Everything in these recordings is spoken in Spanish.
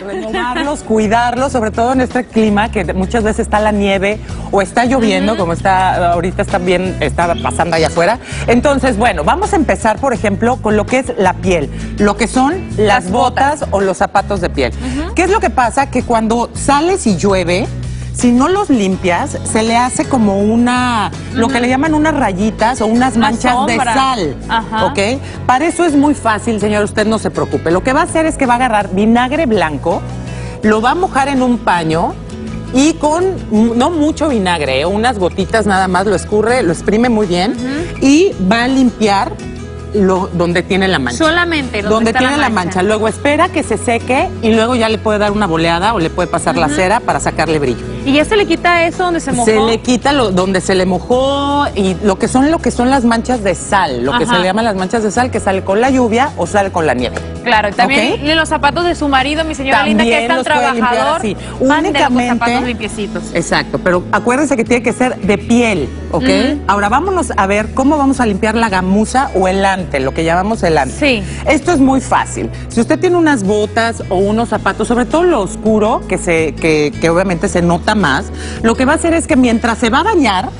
renovarlos, cuidarlos, sobre todo en este clima que muchas veces está la nieve o está lloviendo, como está ahorita está bien, está pasando allá afuera. Entonces, bueno, vamos a empezar, por ejemplo, con lo que es la piel, lo que son las, Las botas. botas. o los zapatos de piel. ¿Qué es lo que pasa? Que cuando sales y llueve, si no los limpias, se le hace como una, lo que le llaman unas rayitas o unas Una manchas de sal. Ajá. ¿Ok? Para eso es muy fácil, señor, usted no se preocupe. Lo que va a hacer es que va a agarrar vinagre blanco, lo va a mojar en un paño y con no mucho vinagre, ¿eh? unas gotitas nada más, lo escurre, lo exprime muy bien y va a limpiar lo, donde tiene la mancha. Solamente donde, donde está tiene la mancha. Luego espera que se seque y luego ya le puede dar una boleada o le puede pasar la cera para sacarle brillo. Y ya se le quita eso donde se mojó. Se le quita lo, donde se le mojó y lo que son lo que son las manchas de sal, lo que se le llaman las manchas de sal que sale con la lluvia o sale con la nieve. Claro, y también los zapatos de su marido, mi señora linda, que es tan los trabajador. así. Únicamente zapatos limpiecitos. Exacto, pero acuérdense que tiene que ser de piel, ¿ok? Ahora vámonos a ver cómo vamos a limpiar la gamuza o el ante, lo que llamamos el ante. Sí. Esto es muy fácil. Si usted tiene unas botas o unos zapatos, sobre todo lo oscuro, que, se, que, que obviamente se nota más, lo que va a hacer es que mientras se va a bañar,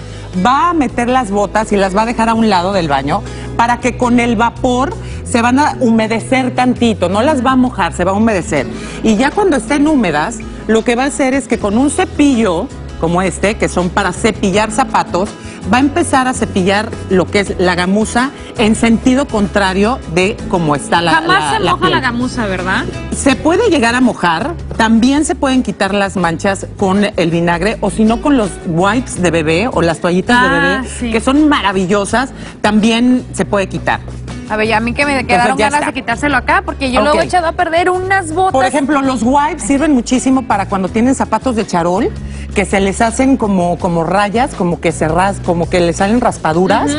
va a meter las botas y las va a dejar a un lado del baño para que con el vapor se van a humedecer tantito, no las va a mojar, se va a humedecer. Y ya cuando estén húmedas, lo que va a hacer es que con un cepillo como este, que son para cepillar zapatos, va a empezar a cepillar lo que es la gamuza en sentido contrario de cómo está la Jamás la- se la moja piel. la gamuza, ¿verdad? Se puede llegar a mojar, también se pueden quitar las manchas con el vinagre o si no con los wipes de bebé o las toallitas de Ah, bebé, sí. que son maravillosas, también se puede quitar. A ver, ya a mí que me quedaron ganas está. de quitárselo acá, porque yo Ok. luego he echado a perder unas botas. Por ejemplo, los wipes sirven muchísimo para cuando tienen zapatos de charol, que se les hacen como, como rayas, como que se ras, como que les salen raspaduras.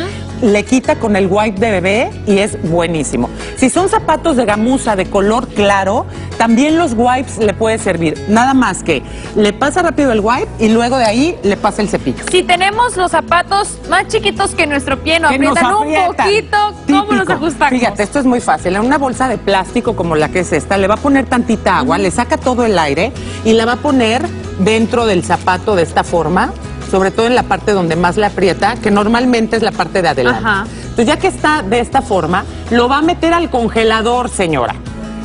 Le quita con el wipe de bebé y es buenísimo. Si son zapatos de gamuza de color claro, también los wipes le puede servir. Nada más que le pasa rápido el wipe y luego de ahí le pasa el cepillo. Si tenemos los zapatos más chiquitos que nuestro pie, Que nos aprietan un aprietan. poquito, ¿cómo los ajustamos? Fíjate, esto es muy fácil. En una bolsa de plástico como la que es esta, le va a poner tantita agua, le saca todo el aire y la va a poner dentro del zapato de esta forma, sobre todo en la parte donde más le aprieta, que normalmente es la parte de adelante. Ajá. Entonces, ya que está de esta forma, lo va a meter al congelador, señora.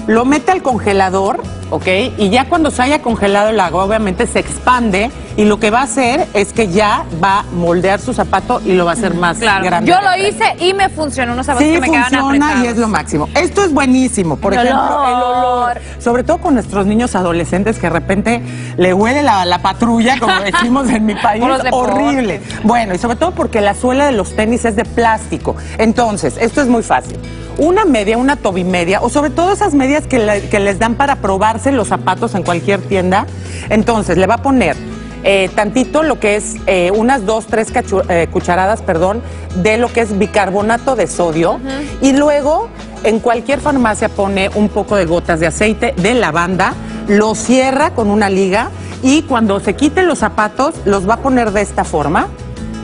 Lo mete al congelador, ¿ok? Y ya cuando se haya congelado el agua, obviamente se expande y lo que va a hacer es que ya va a moldear su zapato y lo va a hacer más Claro, grande. yo lo hice y me funcionó unos zapatos Sí, que me funciona apretados. y es lo máximo. Esto es buenísimo. Por El ejemplo, el olor. Sobre todo con nuestros niños adolescentes que de repente le huele la, la patrulla, como decimos en mi país. Horrible. Bueno, y sobre todo porque la suela de los tenis es de plástico. Entonces, esto es muy fácil. Una media, una tobimedia, o sobre todo esas medias que, que les dan para probarse los zapatos en cualquier tienda. Entonces, le va a poner eh, tantito lo que es eh, unas dos, tres eh, cucharadas, perdón, de lo que es bicarbonato de sodio. Y luego, en cualquier farmacia pone un poco de gotas de aceite de lavanda, lo cierra con una liga y cuando se quiten los zapatos, los va a poner de esta forma.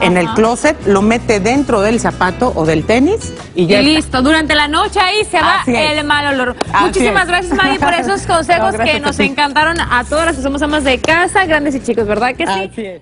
En el closet, lo mete dentro del zapato o del tenis y Y ya está. listo, durante la noche ahí se va el mal olor. Así Muchísimas es. gracias, Maggie, por esos consejos No, que nos encantaron a todas las que somos amas de casa, grandes y chicos, ¿verdad que sí? Así es.